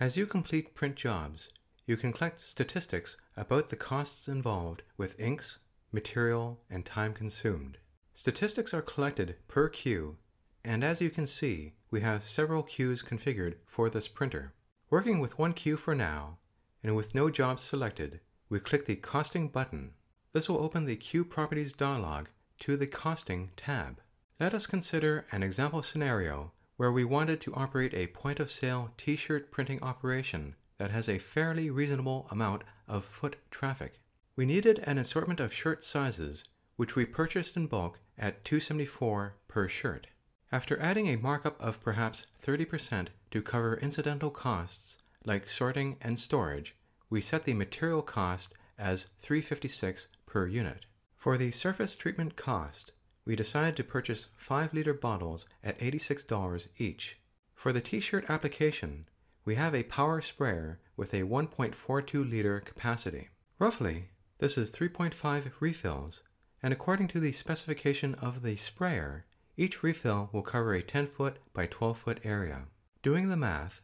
As you complete print jobs, you can collect statistics about the costs involved with inks, material, and time consumed. Statistics are collected per queue, and as you can see, we have several queues configured for this printer. Working with one queue for now, and with no jobs selected, we click the Costing button. This will open the Queue Properties dialog to the Costing tab. Let us consider an example scenario where we wanted to operate a point-of-sale t-shirt printing operation that has a fairly reasonable amount of foot traffic. We needed an assortment of shirt sizes, which we purchased in bulk at 274 per shirt. After adding a markup of perhaps 30% to cover incidental costs like sorting and storage, we set the material cost as 356 per unit. For the surface treatment cost, we decided to purchase 5 liter bottles at $86 each. For the t-shirt application, we have a power sprayer with a 1.42 liter capacity. Roughly, this is 3.5 refills, and according to the specification of the sprayer, each refill will cover a 10 foot by 12 foot area. Doing the math,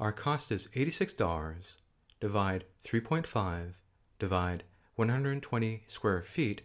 our cost is $86, divide 3.5, divide 120 square feet,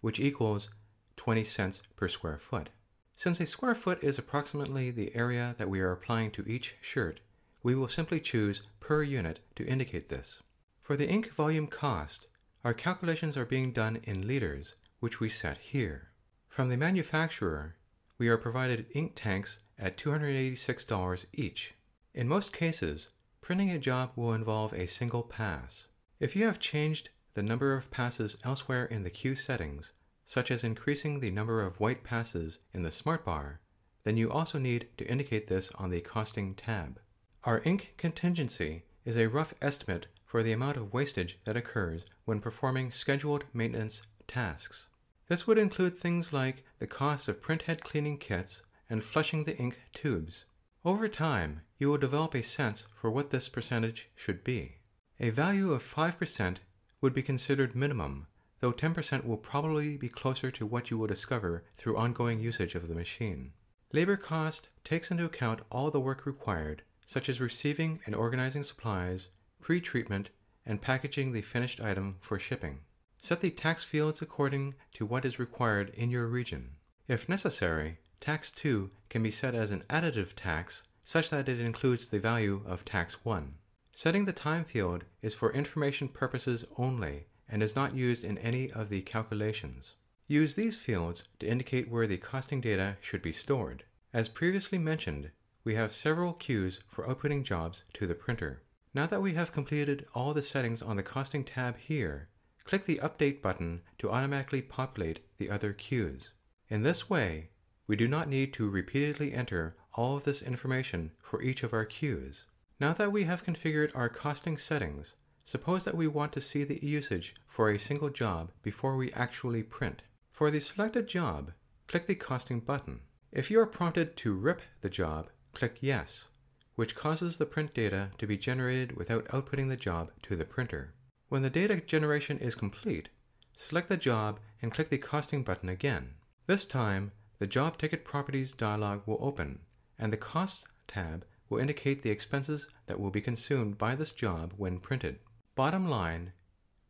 which equals 20 cents per square foot. Since a square foot is approximately the area that we are applying to each shirt, we will simply choose per unit to indicate this. For the ink volume cost, our calculations are being done in liters, which we set here. From the manufacturer, we are provided ink tanks at $286 each. In most cases, printing a job will involve a single pass. If you have changed the number of passes elsewhere in the queue settings, such as increasing the number of white passes in the smart bar, then you also need to indicate this on the Costing tab. Our ink contingency is a rough estimate for the amount of wastage that occurs when performing scheduled maintenance tasks. This would include things like the cost of printhead cleaning kits and flushing the ink tubes. Over time, you will develop a sense for what this percentage should be. A value of 5% would be considered minimum though 10% will probably be closer to what you will discover through ongoing usage of the machine. Labor cost takes into account all the work required, such as receiving and organizing supplies, pre-treatment, and packaging the finished item for shipping. Set the tax fields according to what is required in your region. If necessary, tax 2 can be set as an additive tax such that it includes the value of tax 1. Setting the time field is for information purposes only and is not used in any of the calculations. Use these fields to indicate where the costing data should be stored. As previously mentioned, we have several queues for outputting jobs to the printer. Now that we have completed all the settings on the Costing tab here, click the Update button to automatically populate the other queues. In this way, we do not need to repeatedly enter all of this information for each of our queues. Now that we have configured our costing settings, Suppose that we want to see the usage for a single job before we actually print. For the selected job, click the Costing button. If you are prompted to rip the job, click Yes, which causes the print data to be generated without outputting the job to the printer. When the data generation is complete, select the job and click the Costing button again. This time, the Job Ticket Properties dialog will open, and the Costs tab will indicate the expenses that will be consumed by this job when printed. Bottom line,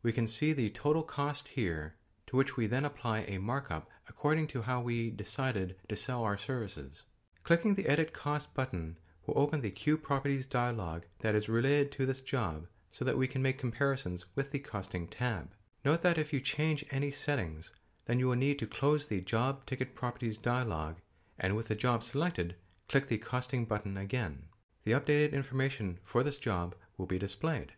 we can see the total cost here, to which we then apply a markup according to how we decided to sell our services. Clicking the Edit Cost button will open the Queue Properties dialog that is related to this job so that we can make comparisons with the Costing tab. Note that if you change any settings, then you will need to close the Job Ticket Properties dialog and with the job selected, click the Costing button again. The updated information for this job will be displayed.